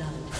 done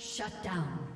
Shut down.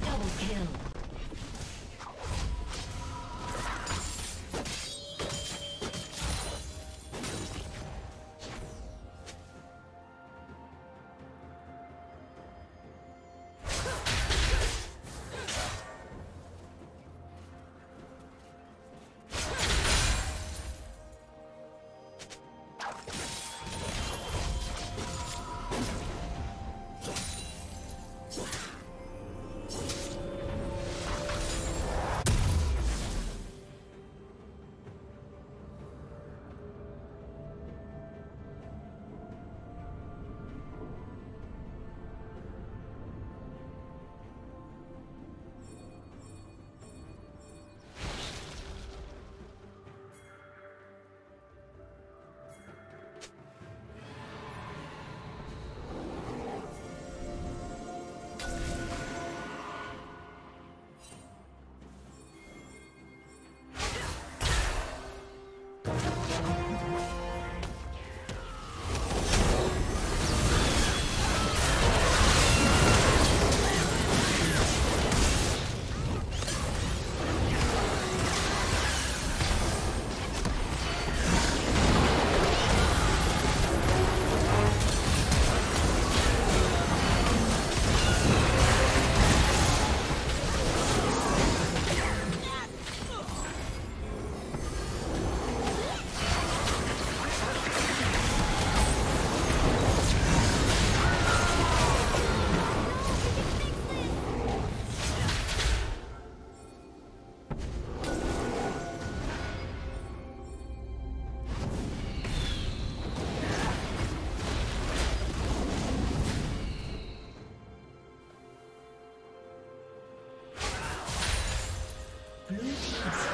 Double kill. Congratulations.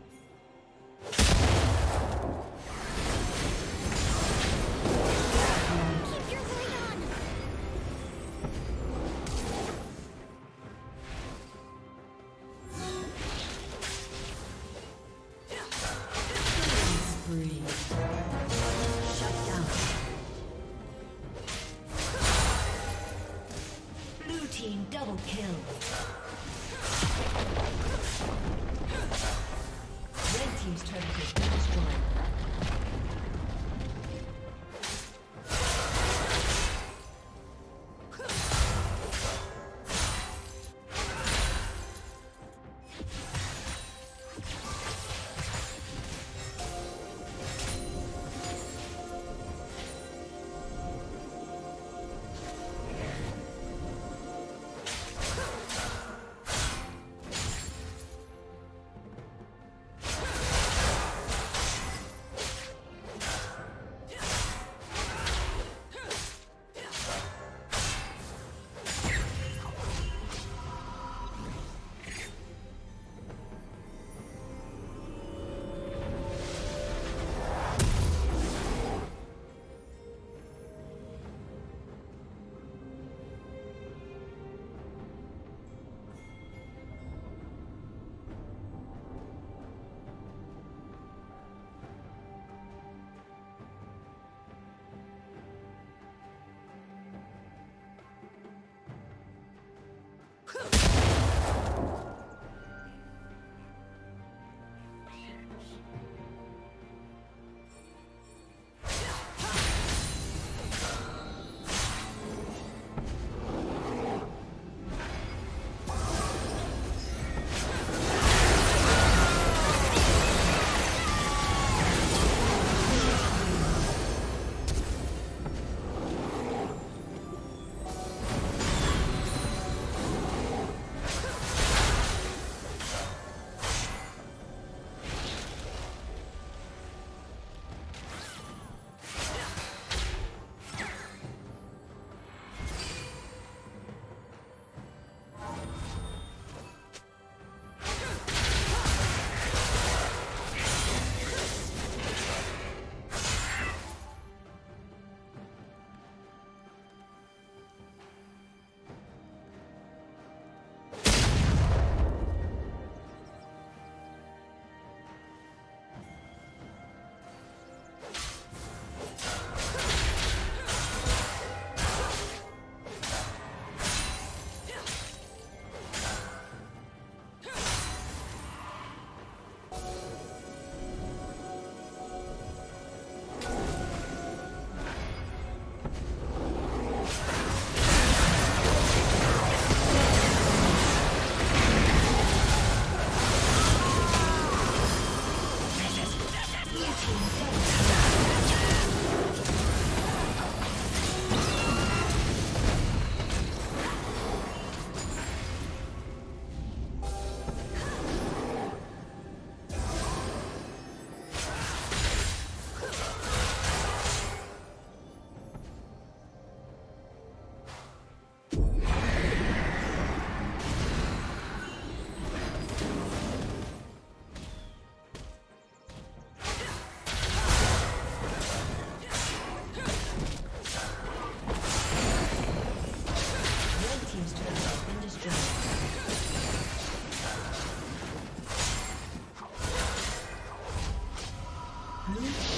Blue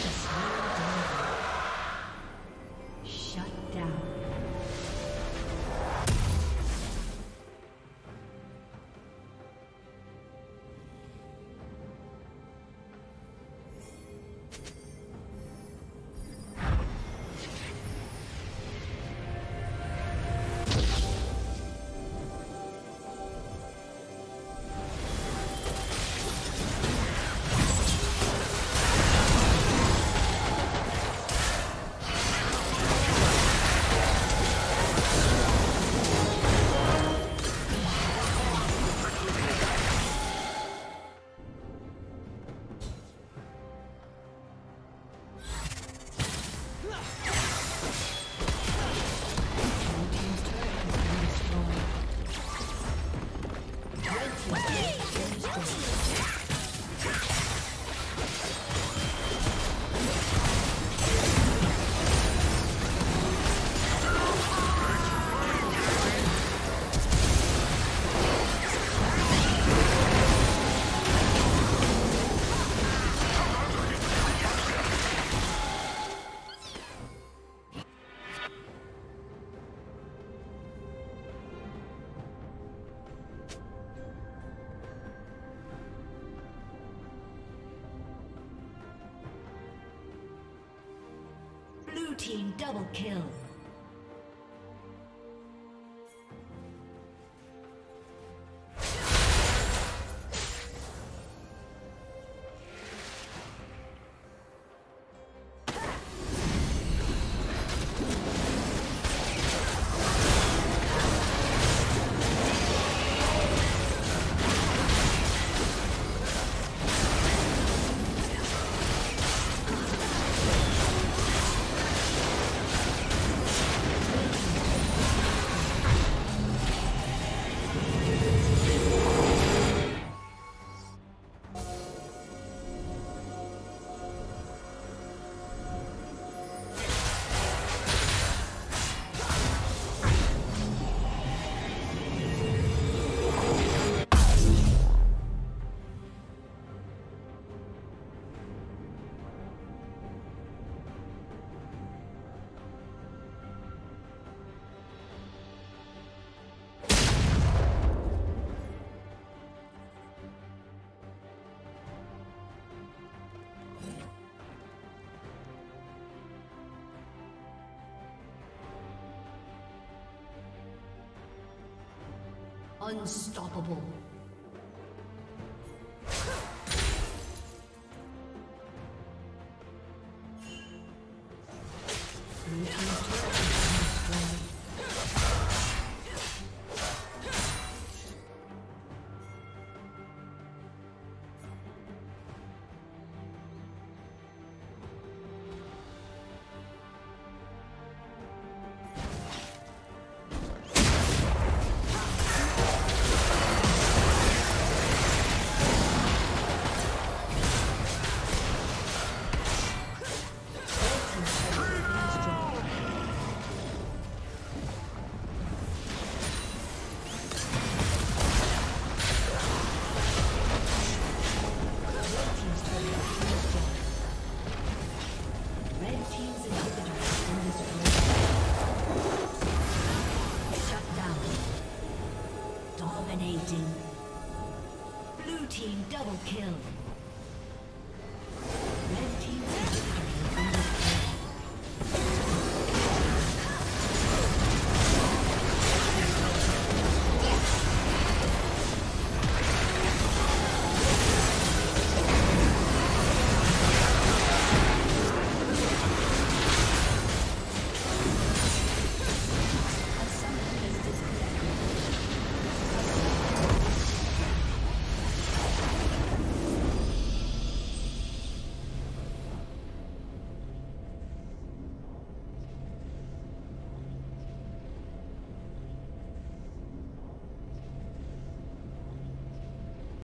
team double kill. Unstoppable.